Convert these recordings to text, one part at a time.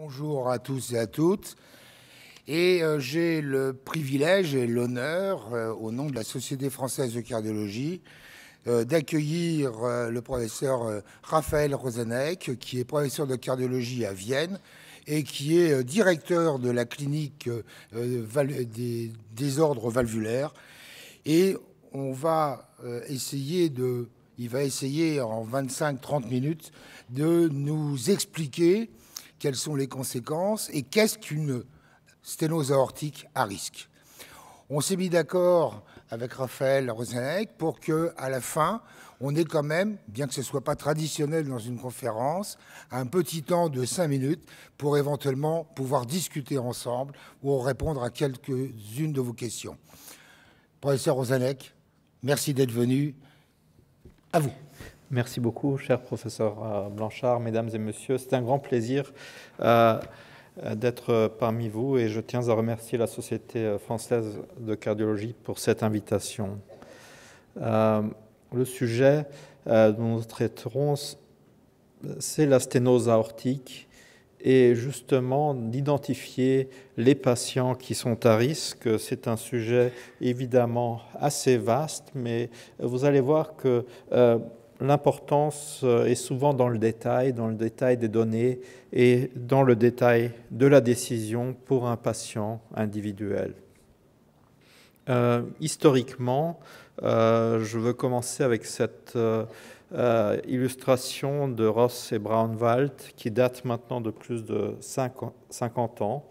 Bonjour à tous et à toutes. Et euh, j'ai le privilège et l'honneur, euh, au nom de la Société française de cardiologie, euh, d'accueillir le professeur Raphaël Rosanek, qui est professeur de cardiologie à Vienne et qui est directeur de la clinique des désordres valvulaires. Et on va essayer de, il va essayer en 25-30 minutes de nous expliquer quelles sont les conséquences et qu'est-ce qu'une sténose aortique à risque. On s'est mis d'accord avec Raphaël Rosenec pour que, à la fin, on ait quand même, bien que ce ne soit pas traditionnel dans une conférence, un petit temps de cinq minutes pour éventuellement pouvoir discuter ensemble ou répondre à quelques-unes de vos questions. Professeur Rosenec, merci d'être venu. À vous. Merci beaucoup, cher professeur euh, Blanchard, mesdames et messieurs. C'est un grand plaisir euh, d'être parmi vous et je tiens à remercier la Société française de cardiologie pour cette invitation. Euh, le sujet dont nous traiterons, c'est la sténose aortique et justement d'identifier les patients qui sont à risque. C'est un sujet évidemment assez vaste, mais vous allez voir que l'importance euh, est souvent dans le détail, dans le détail des données et dans le détail de la décision pour un patient individuel. Euh, historiquement, euh, je veux commencer avec cette illustration de Ross et Braunwald qui date maintenant de plus de 50 ans,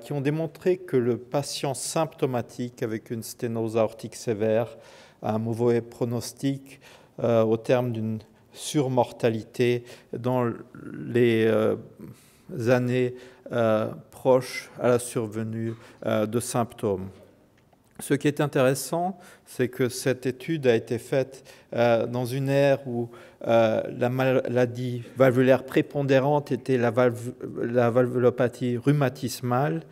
qui ont démontré que le patient symptomatique avec une sténose aortique sévère a un mauvais pronostic euh, au terme d'une surmortalité dans les euh, années euh, proches à la survenue de symptômes. Ce qui est intéressant, c'est que cette étude a été faite dans une ère où la maladie valvulaire prépondérante était la, valvulopathie rhumatismale.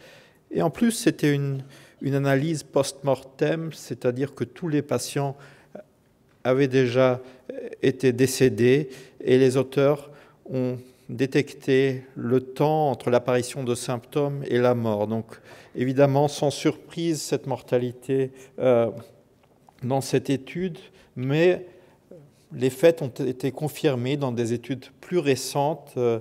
Et en plus, c'était une analyse post-mortem, c'est-à-dire que tous les patients avait déjà été décédé et les auteurs ont détecté le temps entre l'apparition de symptômes et la mort. Donc évidemment, sans surprise, cette mortalité euh, dans cette étude, mais les faits ont été confirmés dans des études plus récentes. Euh,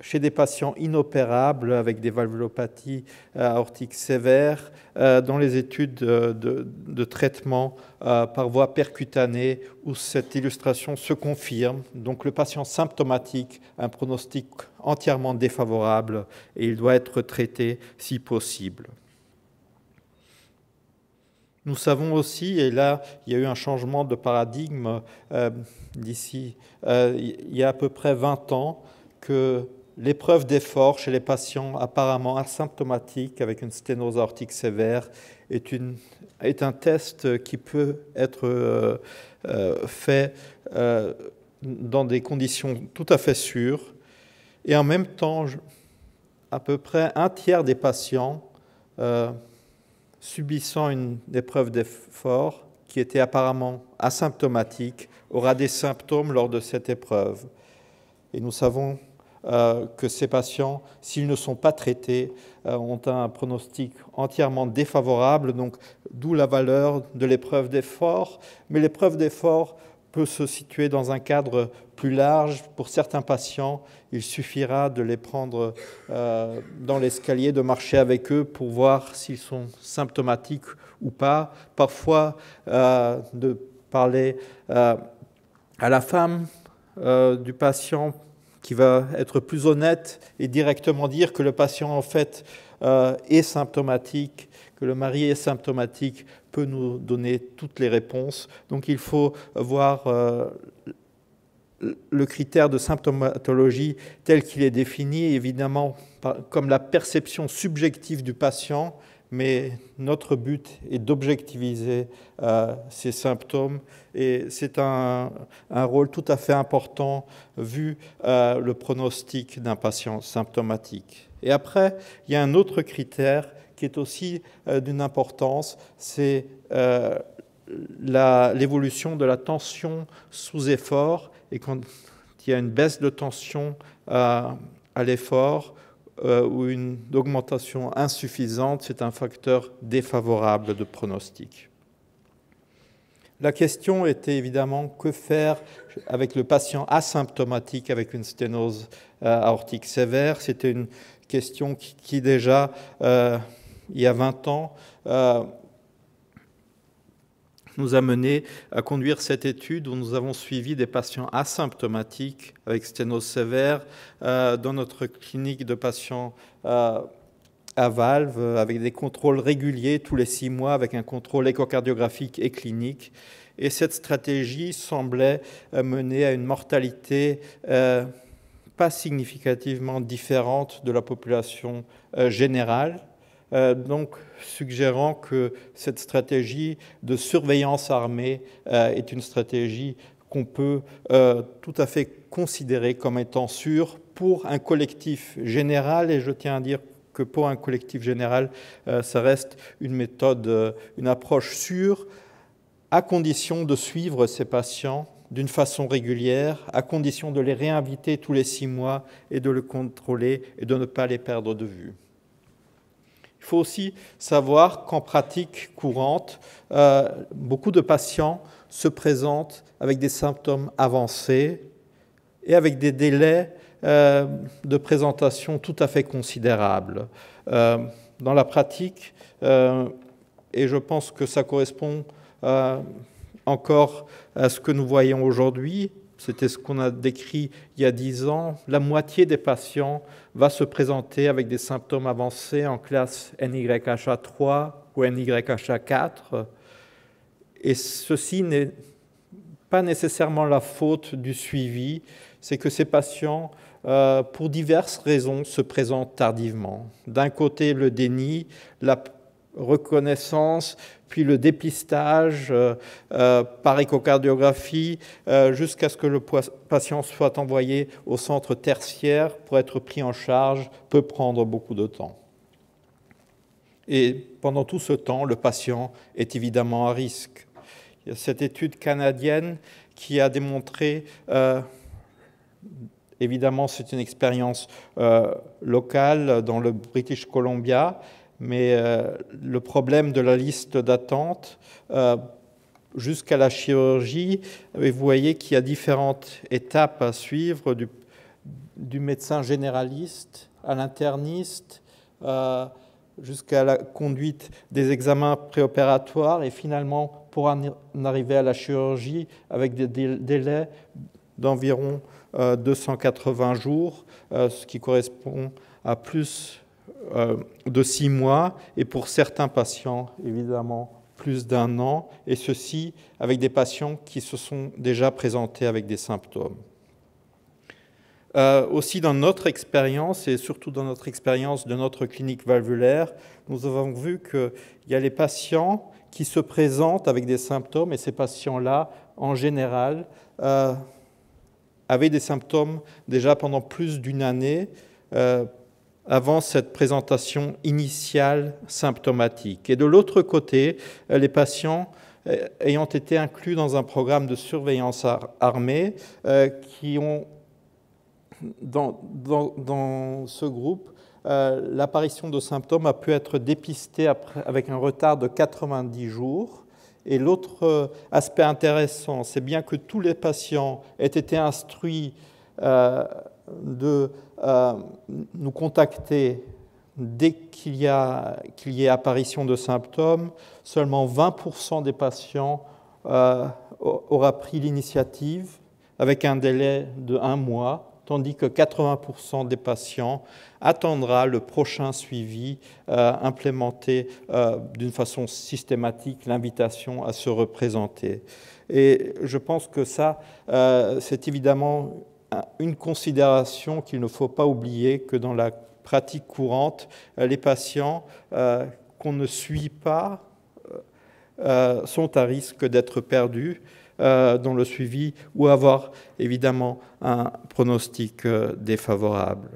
chez des patients inopérables avec des valvulopathies euh, aortiques sévères, euh, dans les études de, traitement euh, par voie percutanée, où cette illustration se confirme. Donc le patient symptomatique a un pronostic entièrement défavorable et il doit être traité si possible. Nous savons aussi, et là il y a eu un changement de paradigme d'ici, il y a à peu près 20 ans, que l'épreuve d'effort chez les patients apparemment asymptomatiques avec une sténose aortique sévère est, un test qui peut être euh, euh, fait euh, dans des conditions tout à fait sûres. Et en même temps, à peu près un tiers des patients subissant une épreuve d'effort qui était apparemment asymptomatique aura des symptômes lors de cette épreuve. Et nous savons que ces patients, s'ils ne sont pas traités, euh, ont un pronostic entièrement défavorable, donc d'où la valeur de l'épreuve d'effort. Mais l'épreuve d'effort peut se situer dans un cadre plus large. Pour certains patients, il suffira de les prendre euh, dans l'escalier, de marcher avec eux pour voir s'ils sont symptomatiques ou pas. Parfois, de parler à la femme du patient qui va être plus honnête et directement dire que le patient en fait euh, est symptomatique, que le mari est symptomatique, peut nous donner toutes les réponses. Donc il faut voir euh, le critère de symptomatologie tel qu'il est défini, évidemment comme la perception subjective du patient mais notre but est d'objectiviser euh, ces symptômes et c'est un, rôle tout à fait important vu euh, le pronostic d'un patient symptomatique. Et après, il y a un autre critère qui est aussi euh, d'une importance, c'est l'évolution de la tension sous effort et quand il y a une baisse de tension à l'effort, ou une augmentation insuffisante, c'est un facteur défavorable de pronostic. La question était évidemment que faire avec le patient asymptomatique avec une sténose aortique sévère? C'était une question qui, déjà, il y a 20 ans, nous a mené à conduire cette étude où nous avons suivi des patients asymptomatiques avec sténose sévère euh, dans notre clinique de patients euh, à valve avec des contrôles réguliers tous les six mois avec un contrôle échocardiographique et clinique. Et cette stratégie semblait euh, mener à une mortalité pas significativement différente de la population générale euh, donc suggérant que cette stratégie de surveillance armée euh, est une stratégie qu'on peut euh, tout à fait considérer comme étant sûre pour un collectif général, et je tiens à dire que pour un collectif général, ça reste une méthode, une approche sûre, à condition de suivre ces patients d'une façon régulière, à condition de les réinviter tous les six mois et de le contrôler et de ne pas les perdre de vue. Il faut aussi savoir qu'en pratique courante, euh, beaucoup de patients se présentent avec des symptômes avancés et avec des délais euh, de présentation tout à fait considérables. Euh, dans la pratique, et je pense que ça correspond encore à ce que nous voyons aujourd'hui, c'était ce qu'on a décrit il y a dix ans, la moitié des patients va se présenter avec des symptômes avancés en classe NYHA3 ou NYHA4. Et ceci n'est pas nécessairement la faute du suivi, c'est que ces patients, euh, pour diverses raisons, se présentent tardivement. D'un côté, le déni, la reconnaissance, puis le dépistage euh, euh, par échocardiographie, euh, jusqu'à ce que le patient soit envoyé au centre tertiaire pour être pris en charge, peut prendre beaucoup de temps. Et pendant tout ce temps, le patient est évidemment à risque. Il y a cette étude canadienne qui a démontré, évidemment c'est une expérience locale dans le British Columbia, mais euh, le problème de la liste d'attente euh, jusqu'à la chirurgie, vous voyez qu'il y a différentes étapes à suivre, du, médecin généraliste à l'interniste, euh, jusqu'à la conduite des examens préopératoires et finalement pour en arriver à la chirurgie avec des délais d'environ 280 jours, ce qui correspond à plus de six mois et pour certains patients, évidemment, plus d'un an, et ceci avec des patients qui se sont déjà présentés avec des symptômes. Euh, aussi dans notre expérience, et surtout dans notre expérience de notre clinique valvulaire, nous avons vu qu'il y a les patients qui se présentent avec des symptômes, et ces patients-là, en général, euh, avaient des symptômes déjà pendant plus d'une année, avant cette présentation initiale symptomatique. Et de l'autre côté, les patients euh, ayant été inclus dans un programme de surveillance armée, euh, qui ont, dans, ce groupe, euh, l'apparition de symptômes a pu être dépistée avec un retard de 90 jours. Et l'autre aspect intéressant, c'est bien que tous les patients aient été instruits de euh, nous contacter dès qu'il y, qu'il y ait apparition de symptômes. Seulement 20% des patients euh, aura pris l'initiative avec un délai de un mois, tandis que 80% des patients attendra le prochain suivi, euh, implémenté euh, d'une façon systématique l'invitation à se représenter. Et je pense que ça, c'est évidemment une considération qu'il ne faut pas oublier que dans la pratique courante, euh, les patients euh, qu'on ne suit pas euh, sont à risque d'être perdus dans le suivi ou avoir évidemment un pronostic défavorable.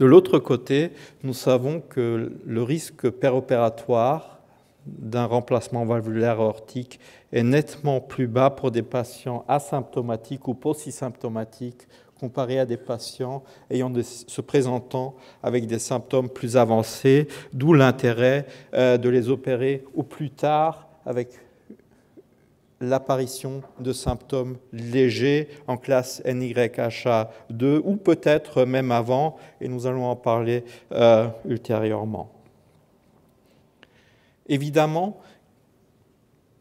De l'autre côté, nous savons que le risque péropératoire d'un remplacement valvulaire aortique est nettement plus bas pour des patients asymptomatiques ou post-symptomatiques comparé à des patients ayant se présentant avec des symptômes plus avancés, d'où l'intérêt euh, de les opérer au plus tard avec l'apparition de symptômes légers en classe NYHA2 ou peut-être même avant, et nous allons en parler euh, ultérieurement. Évidemment,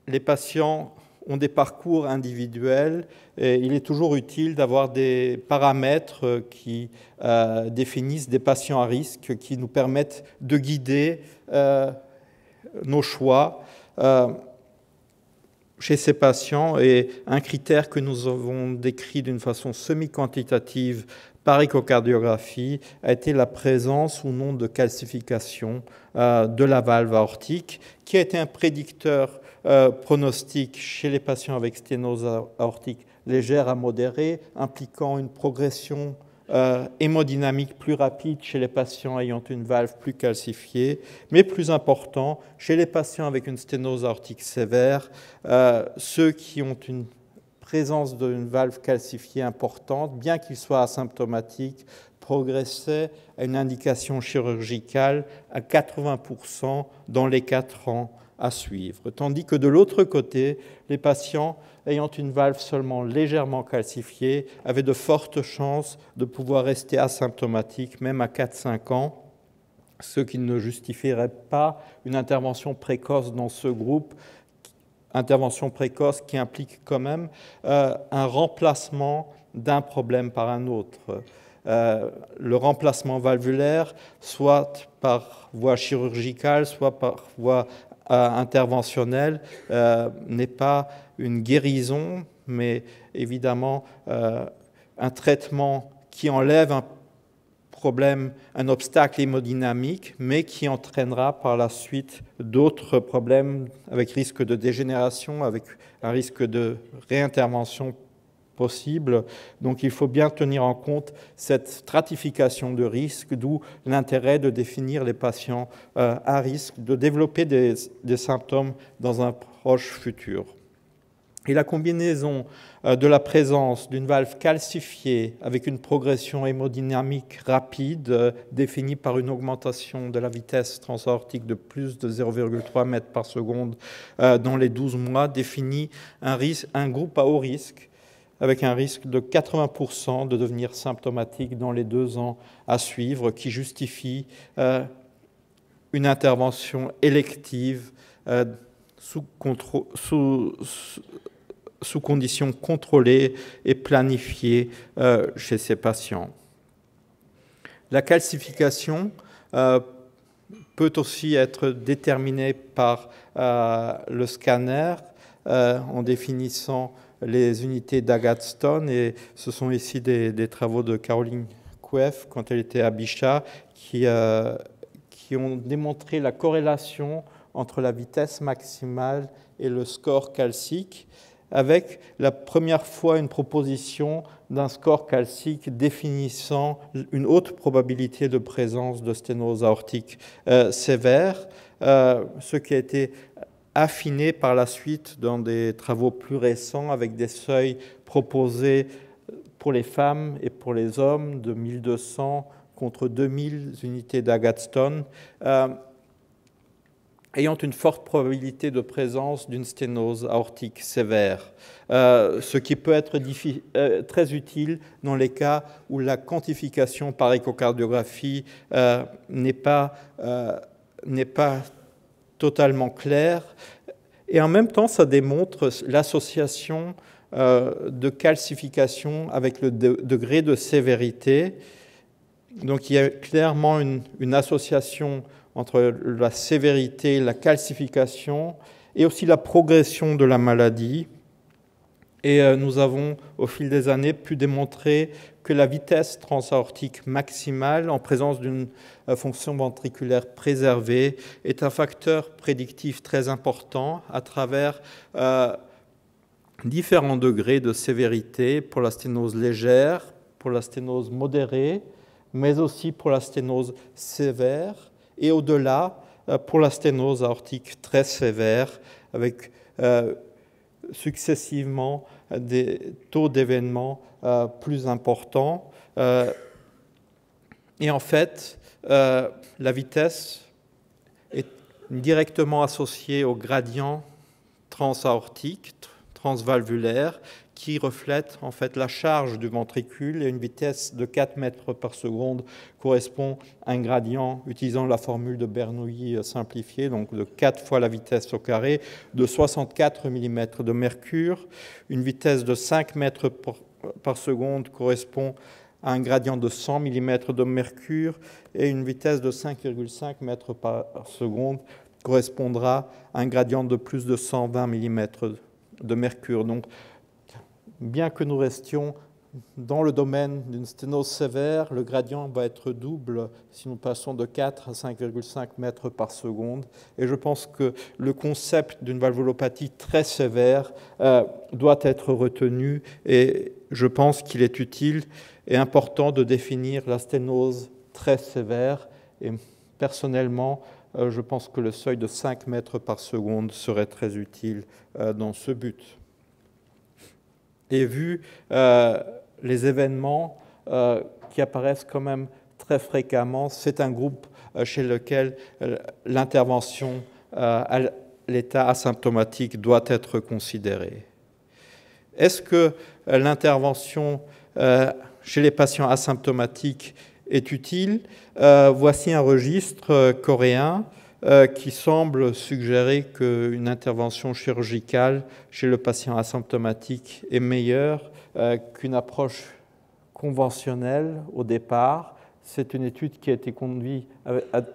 les patients ont des parcours individuels et il est toujours utile d'avoir des paramètres qui euh, définissent des patients à risque, qui nous permettent de guider euh, nos choix euh, chez ces patients. Et un critère que nous avons décrit d'une façon semi-quantitative par échocardiographie a été la présence ou non de calcification de la valve aortique, qui a été un prédicteur euh, pronostic chez les patients avec sténose aortique légère à modérée, impliquant une progression euh, hémodynamique plus rapide chez les patients ayant une valve plus calcifiée, mais plus important, chez les patients avec une sténose aortique sévère, euh, ceux qui ont une présence d'une valve calcifiée importante, bien qu'ils soient asymptomatiques, progressaient à une indication chirurgicale à 80% dans les 4 ans à suivre. Tandis que de l'autre côté, les patients ayant une valve seulement légèrement calcifiée avaient de fortes chances de pouvoir rester asymptomatiques même à 4-5 ans, ce qui ne justifierait pas une intervention précoce dans ce groupe, intervention précoce qui implique quand même euh, un remplacement d'un problème par un autre. Euh, le remplacement valvulaire, soit par voie chirurgicale, soit par voie interventionnel euh, n'est pas une guérison, mais évidemment euh, un traitement qui enlève un problème, un obstacle hémodynamique, mais qui entraînera par la suite d'autres problèmes avec risque de dégénération, avec un risque de réintervention possible. Donc il faut bien tenir en compte cette stratification de risque, d'où l'intérêt de définir les patients euh, à risque, de développer des, symptômes dans un proche futur. Et la combinaison euh, de la présence d'une valve calcifiée avec une progression hémodynamique rapide, euh, définie par une augmentation de la vitesse transaortique de plus de 0,3 mètres par seconde dans les 12 mois, définit un, risque, un groupe à haut risque avec un risque de 80% de devenir symptomatique dans les deux ans à suivre, qui justifie euh, une intervention élective euh, sous, conditions contrôlées et planifiées euh, chez ces patients. La calcification peut aussi être déterminée par le scanner en définissant les unités d'Agatstone. Et ce sont ici des, travaux de Caroline Kouef, quand elle était à Bichat, qui, euh, qui ont démontré la corrélation entre la vitesse maximale et le score calcique, avec la première fois une proposition d'un score calcique définissant une haute probabilité de présence de sténose aortique euh, sévère, euh, ce qui a été affiné par la suite dans des travaux plus récents avec des seuils proposés pour les femmes et pour les hommes de 1200 contre 2000 unités d'Agatstone, euh, ayant une forte probabilité de présence d'une sténose aortique sévère, euh, ce qui peut être euh, très utile dans les cas où la quantification par échocardiographie n'est pas, n'est pas totalement clair. Et en même temps, ça démontre l'association euh, de calcification avec le degré de sévérité. Donc il y a clairement une, association entre la sévérité, la calcification et aussi la progression de la maladie. Et euh, nous avons, au fil des années, pu démontrer que la vitesse transaortique maximale en présence d'une euh, fonction ventriculaire préservée est un facteur prédictif très important à travers euh, différents degrés de sévérité pour la sténose légère, pour la sténose modérée, mais aussi pour la sténose sévère et au-delà euh, pour la sténose aortique très sévère avec successivement des taux d'événements plus importants. et en fait, la vitesse est directement associée au gradient transaortique, transvalvulaire, qui reflète en fait la charge du ventricule et une vitesse de 4 mètres par seconde correspond à un gradient utilisant la formule de Bernoulli simplifiée, donc de 4 fois la vitesse au carré, de 64 mm de mercure. Une vitesse de 5 mètres par seconde correspond à un gradient de 100 mm de mercure et une vitesse de 5,5 mètres par seconde correspondra à un gradient de plus de 120 mm de mercure. Donc, bien que nous restions dans le domaine d'une sténose sévère, le gradient va être double si nous passons de 4 à 5,5 mètres par seconde. Et je pense que le concept d'une valvulopathie très sévère euh, doit être retenu et je pense qu'il est utile et important de définir la sténose très sévère. Et personnellement, euh, je pense que le seuil de 5 mètres par seconde serait très utile euh, dans ce but et vu euh, les événements euh, qui apparaissent quand même très fréquemment, c'est un groupe euh, chez lequel l'intervention à l'état asymptomatique doit être considérée. Est-ce que l'intervention chez les patients asymptomatiques est utile? Voici un registre coréen euh, qui semble suggérer qu'une intervention chirurgicale chez le patient asymptomatique est meilleure euh, qu'une approche conventionnelle au départ. C'est une étude qui a été conduite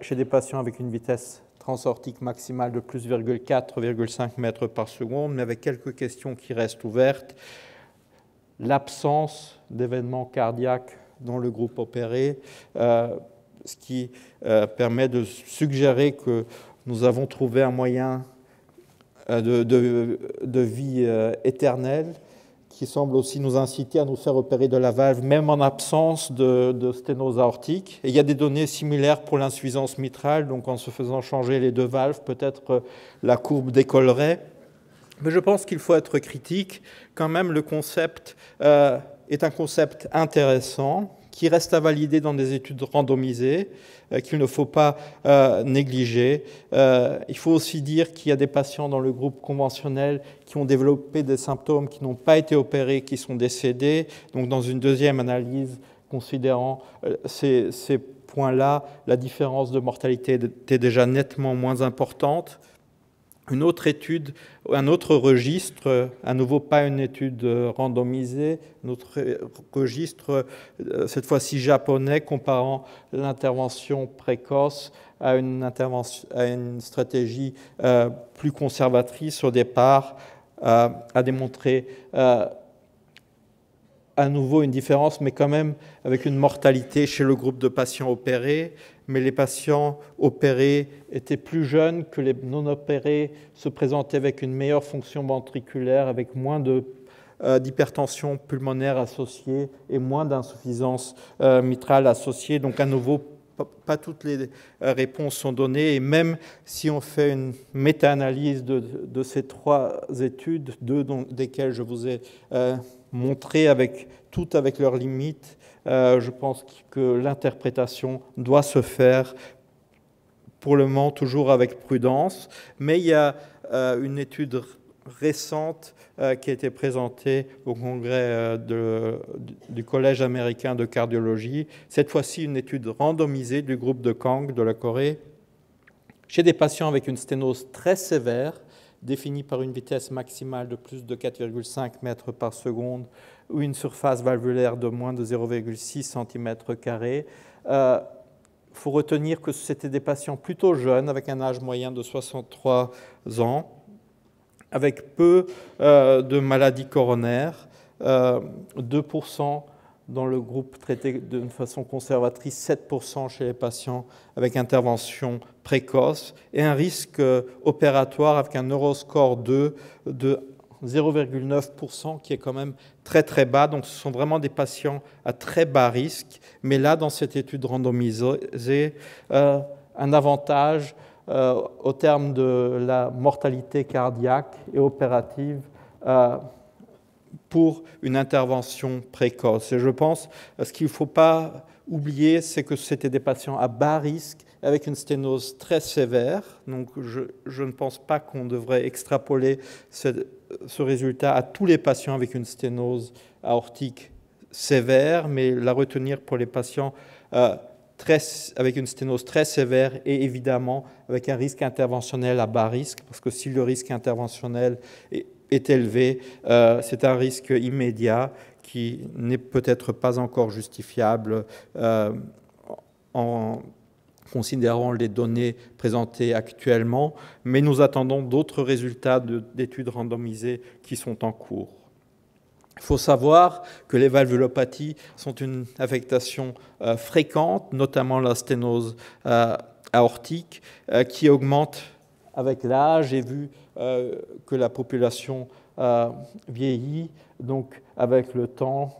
chez des patients avec une vitesse transortique maximale de plus 4,5 mètres par seconde, mais avec quelques questions qui restent ouvertes. L'absence d'événements cardiaques dans le groupe opéré, euh, ce qui permet de suggérer que nous avons trouvé un moyen euh, de, vie euh, éternelle qui semble aussi nous inciter à nous faire opérer de la valve, même en absence de, sténose aortique. Et il y a des données similaires pour l'insuffisance mitrale, donc en se faisant changer les deux valves, peut-être la courbe décollerait. Mais je pense qu'il faut être critique. Quand même, le concept est un concept intéressant qui reste à valider dans des études randomisées, euh, qu'il ne faut pas euh, négliger. Euh, il faut aussi dire qu'il y a des patients dans le groupe conventionnel qui ont développé des symptômes qui n'ont pas été opérés, qui sont décédés. Donc dans une deuxième analyse, considérant ces, ces points-là, la différence de mortalité était déjà nettement moins importante une autre étude, un autre registre, à nouveau pas une étude randomisée, un autre registre, euh, cette fois-ci japonais, comparant l'intervention précoce à une, stratégie euh, plus conservatrice au départ, euh, a démontré à nouveau une différence, mais quand même avec une mortalité chez le groupe de patients opérés, mais les patients opérés étaient plus jeunes que les non opérés, se présentaient avec une meilleure fonction ventriculaire, avec moins euh, d'hypertension pulmonaire associée et moins d'insuffisance euh, mitrale associée. Donc à nouveau, pas toutes les euh, réponses sont données. Et même si on fait une méta-analyse de, ces trois études, deux desquelles je vous ai montré avec toutes avec leurs limites, euh, je pense que l'interprétation doit se faire pour le moment toujours avec prudence, mais il y a euh, une étude récente euh, qui a été présentée au congrès du Collège américain de cardiologie, cette fois-ci une étude randomisée du groupe de Kang de la Corée, chez des patients avec une sténose très sévère, définie par une vitesse maximale de plus de 4,5 mètres par seconde ou une surface valvulaire de moins de 0,6 cm. Il faut retenir que c'était des patients plutôt jeunes, avec un âge moyen de 63 ans, avec peu euh, de maladies coronaires, 2% euh, dans le groupe traité d'une façon conservatrice, 7% chez les patients avec intervention précoce, et un risque opératoire avec un Euroscore 2 de 0,9%, qui est quand même très très bas. Donc ce sont vraiment des patients à très bas risque. Mais là, dans cette étude randomisée, euh, un avantage euh, au terme de la mortalité cardiaque et opérative pour une intervention précoce. Et je pense, ce qu'il ne faut pas oublier, c'est que c'était des patients à bas risque avec une sténose très sévère. Donc je, ne pense pas qu'on devrait extrapoler ce, résultat à tous les patients avec une sténose aortique sévère, mais la retenir pour les patients euh, avec une sténose très sévère et évidemment avec un risque interventionnel à bas risque, parce que si le risque interventionnel est, est élevé, euh, c'est un risque immédiat qui n'est peut-être pas encore justifiable euh, en considérant les données présentées actuellement, mais nous attendons d'autres résultats d'études randomisées qui sont en cours. Il faut savoir que les valvulopathies sont une affectation euh, fréquente, notamment la sténose aortique, qui augmente avec l'âge et vu que la population euh, vieillit, donc avec le temps,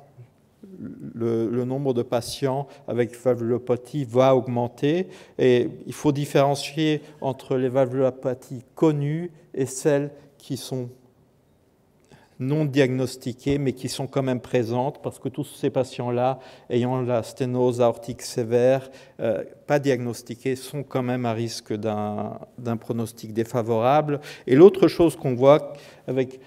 le, nombre de patients avec valvulopathie va augmenter. Et il faut différencier entre les valvulopathies connues et celles qui sont non diagnostiquées, mais qui sont quand même présentes, parce que tous ces patients-là, ayant la sténose aortique sévère, euh, pas diagnostiqués, sont quand même à risque d'un pronostic défavorable. Et l'autre chose qu'on voit avec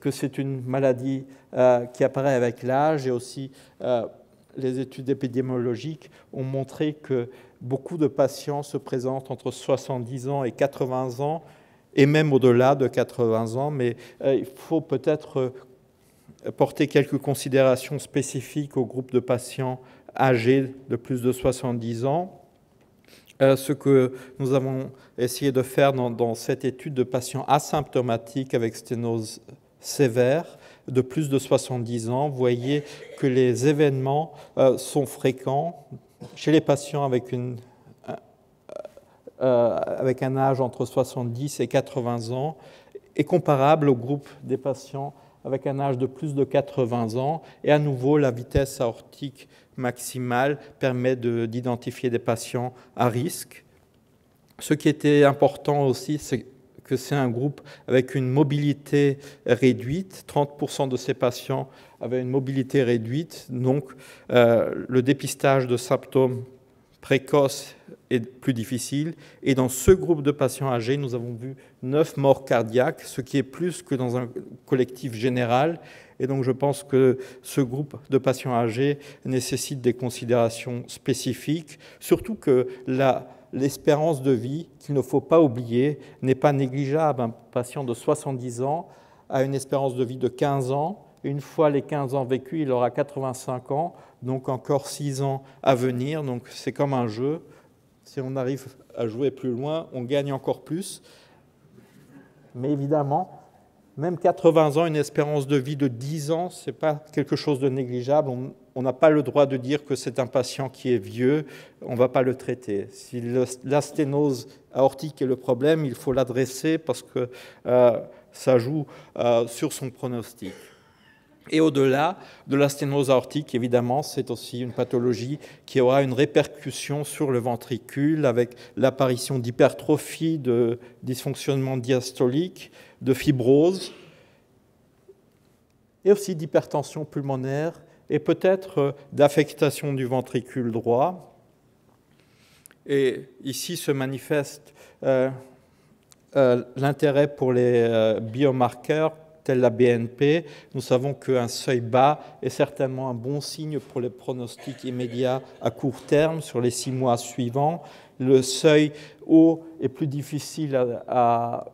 que c'est une maladie euh, qui apparaît avec l'âge et aussi euh, les études épidémiologiques ont montré que beaucoup de patients se présentent entre 70 ans et 80 ans et même au-delà de 80 ans, mais euh, il faut peut-être euh, porter quelques considérations spécifiques au groupe de patients âgés de plus de 70 ans. Euh, ce que nous avons essayé de faire dans, cette étude de patients asymptomatiques avec sténose sévère de plus de 70 ans, vous voyez que les événements sont fréquents chez les patients avec une euh, avec un âge entre 70 et 80 ans est comparable au groupe des patients avec un âge de plus de 80 ans. Et à nouveau, la vitesse aortique maximale permet d'identifier de, des patients à risque. Ce qui était important aussi, c'est que c'est un groupe avec une mobilité réduite. 30% de ces patients avaient une mobilité réduite. Donc, euh, le dépistage de symptômes précoces est plus difficile. Et dans ce groupe de patients âgés, nous avons vu 9 morts cardiaques, ce qui est plus que dans un collectif général. Et donc je pense que ce groupe de patients âgés nécessite des considérations spécifiques, surtout que l'espérance de vie, qu'il ne faut pas oublier, n'est pas négligeable. Un patient de 70 ans a une espérance de vie de 15 ans. Une fois les 15 ans vécus, il aura 85 ans, donc encore 6 ans à venir. Donc c'est comme un jeu si on arrive à jouer plus loin, on gagne encore plus. Mais évidemment, même 80 ans, une espérance de vie de 10 ans, ce n'est pas quelque chose de négligeable. On n'a pas le droit de dire que c'est un patient qui est vieux, on ne va pas le traiter. Si l'asténose aortique est le problème, il faut l'adresser parce que euh, ça joue euh, sur son pronostic. Et au-delà de la sténose aortique, évidemment, c'est aussi une pathologie qui aura une répercussion sur le ventricule avec l'apparition d'hypertrophie, de dysfonctionnement diastolique, de fibrose, et aussi d'hypertension pulmonaire et peut-être d'affectation du ventricule droit. Et ici se manifeste euh, euh, l'intérêt pour les euh, biomarqueurs telle la BNP, nous savons qu'un seuil bas est certainement un bon signe pour les pronostics immédiats à court terme sur les six mois suivants. Le seuil haut est plus difficile à,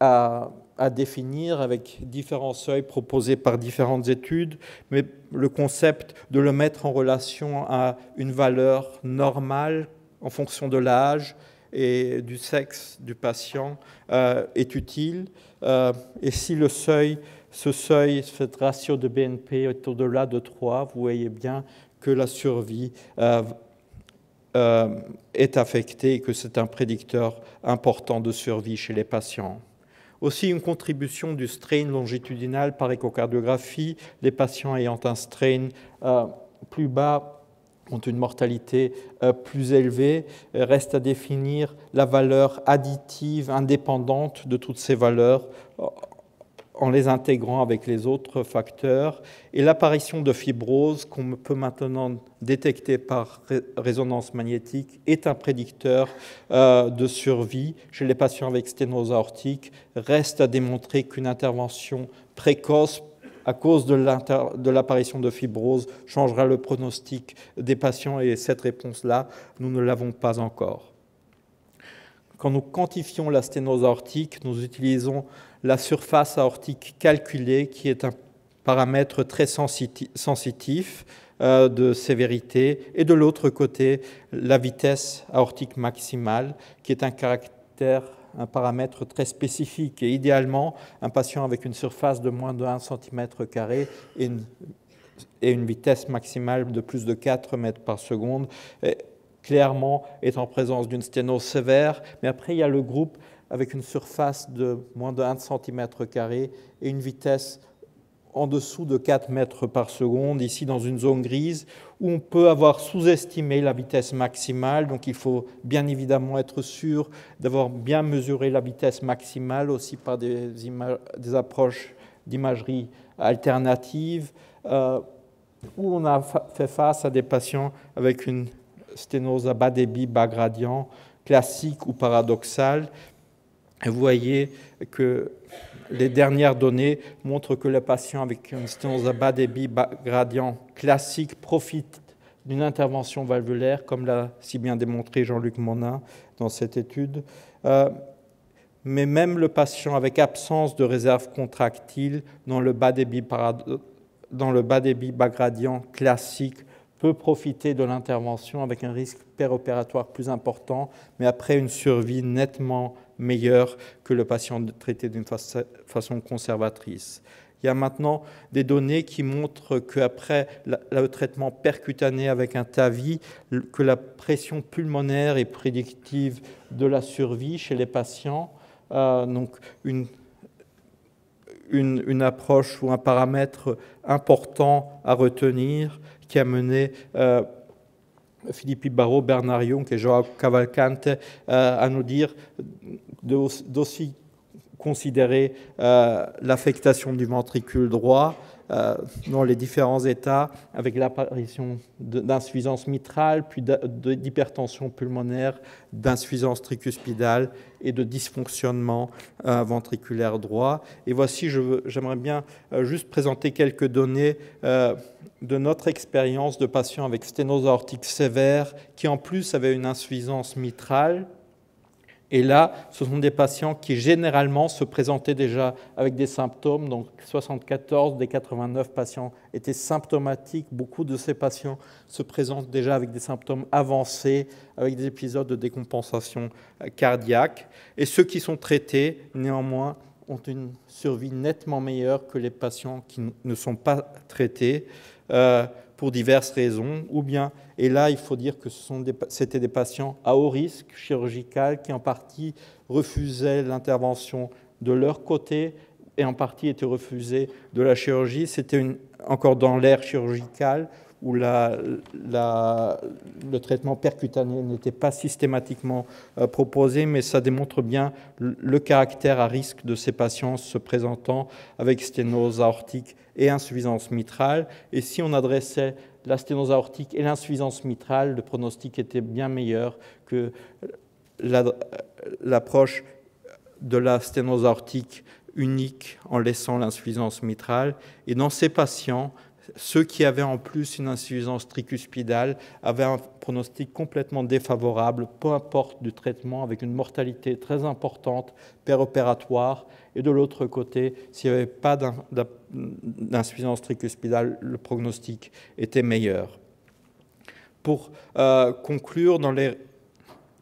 à, à définir avec différents seuils proposés par différentes études, mais le concept de le mettre en relation à une valeur normale en fonction de l'âge et du sexe du patient euh, est utile. Euh, et si le seuil, ce seuil, cette ratio de BNP est au-delà de 3, vous voyez bien que la survie euh, est affectée et que c'est un prédicteur important de survie chez les patients. Aussi une contribution du strain longitudinal par échocardiographie, les patients ayant un strain plus bas ont une mortalité euh, plus élevée. Reste à définir la valeur additive indépendante de toutes ces valeurs en les intégrant avec les autres facteurs. Et l'apparition de fibrose, qu'on peut maintenant détecter par résonance magnétique, est un prédicteur euh, de survie chez les patients avec sténose aortique. Reste à démontrer qu'une intervention précoce à cause de l'apparition de fibrose changera le pronostic des patients et cette réponse-là, nous ne l'avons pas encore. Quand nous quantifions la sténose aortique, nous utilisons la surface aortique calculée, qui est un paramètre très sensitif euh, de sévérité, et de l'autre côté, la vitesse aortique maximale, qui est un caractère, un paramètre très spécifique. Et idéalement, un patient avec une surface de moins de 1 cm et une, et une vitesse maximale de plus de 4 mètres par seconde clairement est en présence d'une sténose sévère. Mais après, il y a le groupe avec une surface de moins de 1 cm et une vitesse en dessous de 4 mètres par seconde, ici dans une zone grise, où on peut avoir sous-estimé la vitesse maximale. Donc il faut bien évidemment être sûr d'avoir bien mesuré la vitesse maximale aussi par des, approches d'imagerie alternative, euh, où on a fait face à des patients avec une sténose à bas débit, bas gradient, classique ou paradoxale, vous voyez que les dernières données montrent que le patient avec une sténose à bas débit gradient classique profite d'une intervention valvulaire, comme l'a si bien démontré Jean-Luc Monin dans cette étude. Euh, mais même le patient avec absence de réserve contractile dans le bas débit, dans le bas, débit bas gradient classique peut profiter de l'intervention avec un risque péropératoire plus important, mais après une survie nettement meilleure que le patient traité d'une façon conservatrice. Il y a maintenant des données qui montrent qu'après le traitement percutané avec un TAVI, que la pression pulmonaire est prédictive de la survie chez les patients. Euh, donc une, une, approche ou un paramètre important à retenir qui a mené euh, Philippe Barrault, Bernard Young et Joao Cavalcante euh, à nous dire d'aussi considérer euh, l'affectation du ventricule droit euh, dans les différents états, avec l'apparition d'insuffisance mitrale, puis d'hypertension pulmonaire, d'insuffisance tricuspidale et de dysfonctionnement euh, ventriculaire droit. Et voici, j'aimerais bien juste présenter quelques données de notre expérience de patients avec sténose aortique sévère qui en plus avaient une insuffisance mitrale et là, ce sont des patients qui généralement se présentaient déjà avec des symptômes. Donc 74 des 89 patients étaient symptomatiques. Beaucoup de ces patients se présentent déjà avec des symptômes avancés, avec des épisodes de décompensation cardiaque. Et ceux qui sont traités, néanmoins, ont une survie nettement meilleure que les patients qui ne sont pas traités. Euh, pour diverses raisons, ou bien, et là il faut dire que c'était des, des patients à haut risque chirurgical qui en partie refusaient l'intervention de leur côté et en partie étaient refusés de la chirurgie. C'était encore dans l'ère chirurgicale où le traitement percutané n'était pas systématiquement euh, proposé, mais ça démontre bien le, caractère à risque de ces patients se présentant avec sténose aortique et insuffisance mitrale. Et si on adressait la sténose aortique et l'insuffisance mitrale, le pronostic était bien meilleur que l'approche de la sténose aortique unique en laissant l'insuffisance mitrale. Et dans ces patients, ceux qui avaient en plus une insuffisance tricuspidale avaient un pronostic complètement défavorable, peu importe du traitement, avec une mortalité très importante péropératoire. Et de l'autre côté, s'il n'y avait pas d'insuffisance tricuspidale, le prognostic était meilleur. Pour euh, conclure, dans les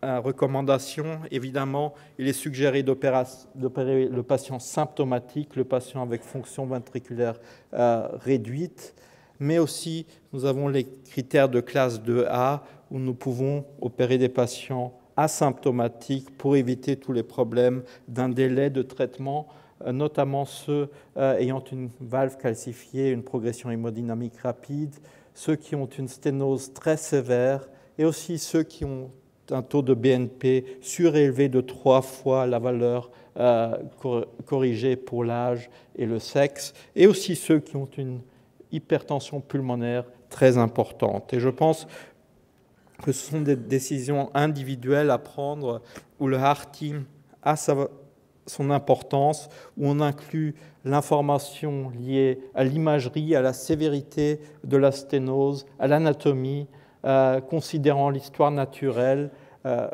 recommandations, évidemment, il est suggéré d'opérer le patient symptomatique, le patient avec fonction ventriculaire euh, réduite, mais aussi nous avons les critères de classe 2A où nous pouvons opérer des patients asymptomatiques pour éviter tous les problèmes d'un délai de traitement, euh, notamment ceux ayant une valve calcifiée, une progression hémodynamique rapide, ceux qui ont une sténose très sévère et aussi ceux qui ont un taux de BNP surélevé de trois fois la valeur corrigés pour l'âge et le sexe, et aussi ceux qui ont une hypertension pulmonaire très importante. Et je pense que ce sont des décisions individuelles à prendre où le Heart a son importance, où on inclut l'information liée à l'imagerie, à la sévérité de la sténose, à l'anatomie, euh, considérant l'histoire naturelle euh,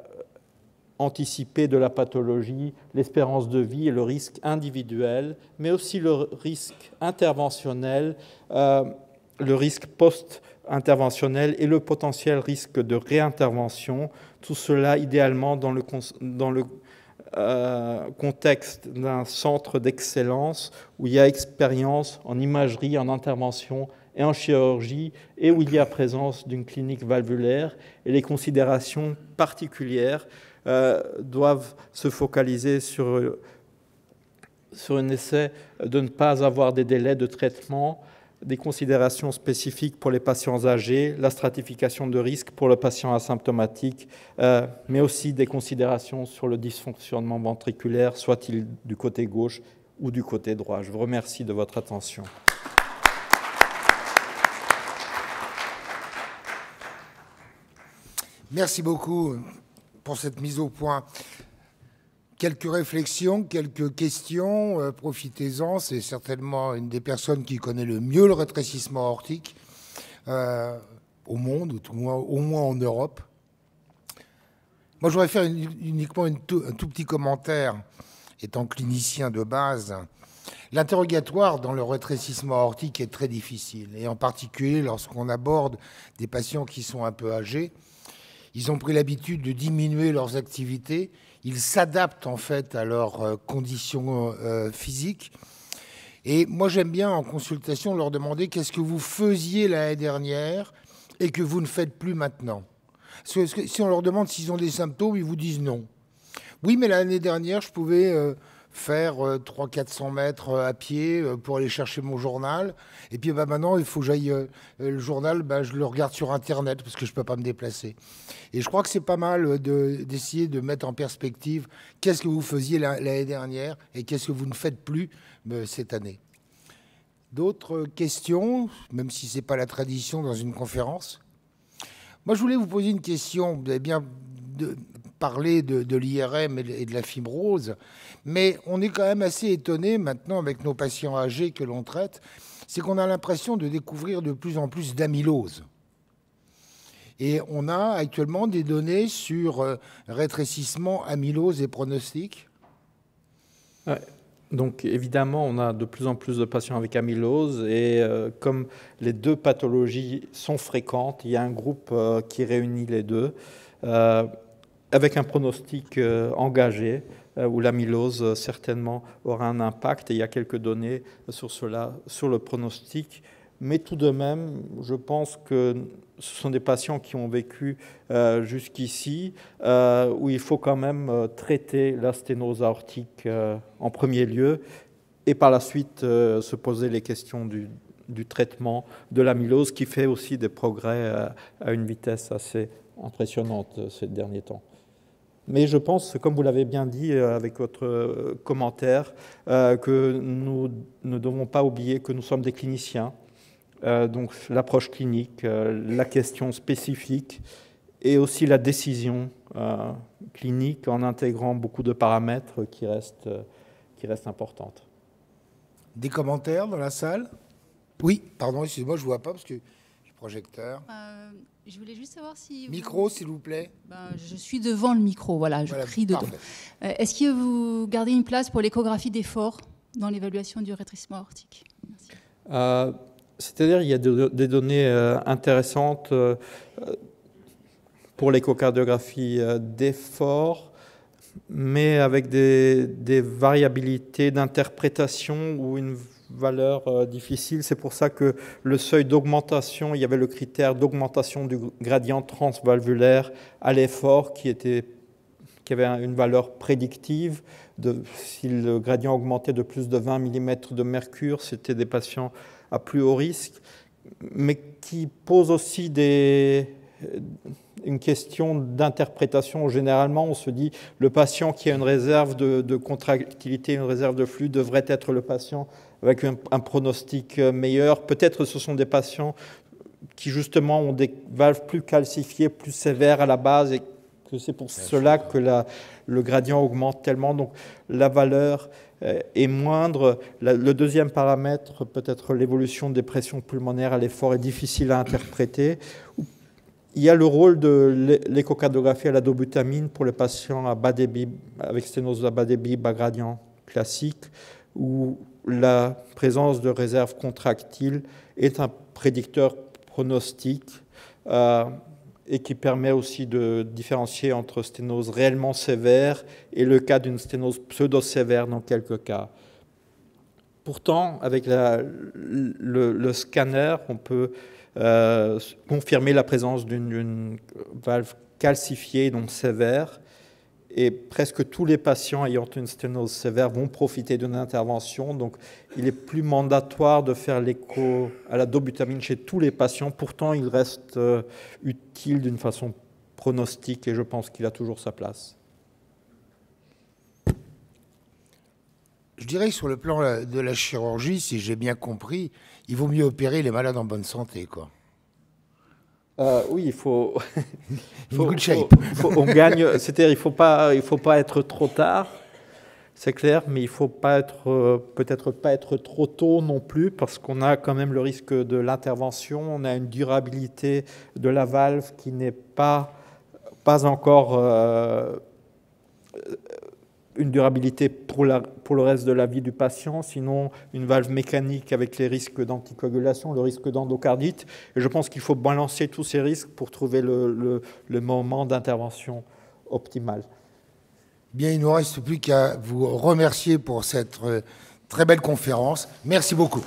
anticipée de la pathologie, l'espérance de vie et le risque individuel, mais aussi le risque interventionnel, euh, le risque post-interventionnel et le potentiel risque de réintervention. Tout cela idéalement dans le, euh, contexte d'un centre d'excellence où il y a expérience en imagerie, en intervention et en chirurgie, et où il y a présence d'une clinique valvulaire. Et les considérations particulières euh, doivent se focaliser sur, sur un essai de ne pas avoir des délais de traitement des considérations spécifiques pour les patients âgés, la stratification de risque pour le patient asymptomatique, euh, mais aussi des considérations sur le dysfonctionnement ventriculaire, soit-il du côté gauche ou du côté droit. Je vous remercie de votre attention. Merci beaucoup pour cette mise au point quelques réflexions, quelques questions. Euh, profitez-en. C'est certainement une des personnes qui connaît le mieux le rétrécissement aortique euh, au monde, ou au moins en Europe. Moi, je voudrais faire uniquement un tout petit commentaire, étant clinicien de base. L'interrogatoire dans le rétrécissement aortique est très difficile, et en particulier lorsqu'on aborde des patients qui sont un peu âgés. Ils ont pris l'habitude de diminuer leurs activités ils s'adaptent en fait à leurs euh, conditions euh, physiques. Et moi, j'aime bien en consultation leur demander qu'est-ce que vous faisiez l'année dernière et que vous ne faites plus maintenant. Parce que si on leur demande s'ils ont des symptômes, ils vous disent non. Oui, mais l'année dernière, je pouvais euh, faire 300-400 euh, mètres euh, à pied euh, pour aller chercher mon journal. Et puis bah, maintenant, il faut que j'aille le journal, bah, je le regarde sur Internet parce que je ne peux pas me déplacer. Et je crois que c'est pas mal d'essayer de, mettre en perspective qu'est-ce que vous faisiez l'année dernière et qu'est-ce que vous ne faites plus cette année. D'autres questions, même si ce n'est pas la tradition dans une conférence? Moi, je voulais vous poser une question. Vous avez bien parlé de, de l'IRM et de la fibrose. Mais on est quand même assez étonné maintenant avec nos patients âgés que l'on traite, c'est qu'on a l'impression de découvrir de plus en plus d'amylose. Et on a actuellement des données sur euh, rétrécissement, amylose et pronostic. Donc évidemment, on a de plus en plus de patients avec amylose et euh, comme les deux pathologies sont fréquentes, il y a un groupe euh, qui réunit les deux avec un pronostic engagé. Euh, où l'amylose euh, certainement aura un impact. Et il y a quelques données sur cela, sur le pronostic. Mais tout de même, je pense que ce sont des patients qui ont vécu euh, jusqu'ici, où il faut quand même traiter la sténose aortique en premier lieu, et par la suite se poser les questions du, du traitement de l'amylose, qui fait aussi des progrès à une vitesse assez impressionnante ces derniers temps. Mais je pense, comme vous l'avez bien dit euh, avec votre euh, commentaire, euh, que nous ne devons pas oublier que nous sommes des cliniciens. donc l'approche clinique, la question spécifique et aussi la décision clinique en intégrant beaucoup de paramètres qui restent, qui restent importantes. Des commentaires dans la salle? Oui, pardon, excusez-moi, je ne vois pas parce que le projecteur. Je voulais juste savoir si... Micro, s'il vous plaît. Ben, je suis devant le micro, voilà, je prie dedans. Euh, est-ce que vous gardez une place pour l'échographie d'effort dans l'évaluation du rétrécissement aortique euh, C'est-à-dire il y a des données euh, intéressantes pour l'échocardiographie d'effort, mais avec des, des variabilités d'interprétation ou une valeur euh, difficile. C'est pour ça que le seuil d'augmentation, il y avait le critère d'augmentation du gradient transvalvulaire à l'effort qui, était, qui avait une valeur prédictive. De, si le gradient augmentait de plus de 20 mm de mercure, c'était des patients à plus haut risque, mais qui posent aussi des, une question d'interprétation. Généralement, on se dit le patient qui a une réserve de, contractilité, une réserve de flux, devrait être le patient avec un, pronostic meilleur. Peut-être ce sont des patients qui justement ont des valves plus calcifiées, plus sévères à la base, et que c'est pour cela que la, le gradient augmente tellement. Donc la valeur euh, est moindre. Le deuxième paramètre, peut-être l'évolution des pressions pulmonaires à l'effort, est difficile à interpréter. Il y a le rôle de l'échocardiographie à la dobutamine pour les patients à bas débit, avec sténose à bas débit, bas gradient classique, où la présence de réserves contractiles est un prédicteur pronostique euh, et qui permet aussi de différencier entre sténose réellement sévère et le cas d'une sténose pseudo-sévère dans quelques cas. Pourtant, avec le, scanner, on peut euh, confirmer la présence d'une valve calcifiée, donc sévère, et presque tous les patients ayant une sténose sévère vont profiter d'une intervention. Donc, il est plus mandatoire de faire l'écho à la dobutamine chez tous les patients. Pourtant, il reste euh, utile d'une façon pronostique et je pense qu'il a toujours sa place. Je dirais que sur le plan de la chirurgie, si j'ai bien compris, il vaut mieux opérer les malades en bonne santé, quoi. Euh, oui, il faut. on gagne. C'est-à-dire, il faut pas, il faut pas être trop tard, c'est clair, mais il faut pas être, euh, peut-être pas être trop tôt non plus, parce qu'on a quand même le risque de l'intervention. On a une durabilité de la valve qui n'est pas, pas encore. Euh, une durabilité pour, le reste de la vie du patient, sinon une valve mécanique avec les risques d'anticoagulation, le risque d'endocardite. Et je pense qu'il faut balancer tous ces risques pour trouver le, le moment d'intervention optimal. Bien, il ne nous reste plus qu'à vous remercier pour cette euh, très belle conférence. Merci beaucoup.